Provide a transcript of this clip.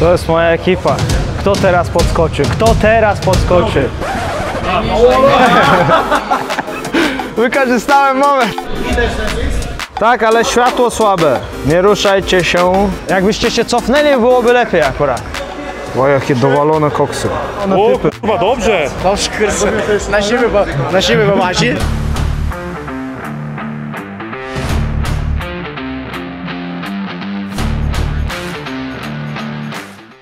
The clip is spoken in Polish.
To jest moja ekipa. Kto teraz podskoczy? Kto teraz podskoczy? Wykorzystałem moment. Tak, ale światło słabe. Nie ruszajcie się. Jakbyście się cofnęli, byłoby lepiej akurat. O, jakie dowalone koksy. O, kurwa, dobrze. Na siebie, bo, na siebie.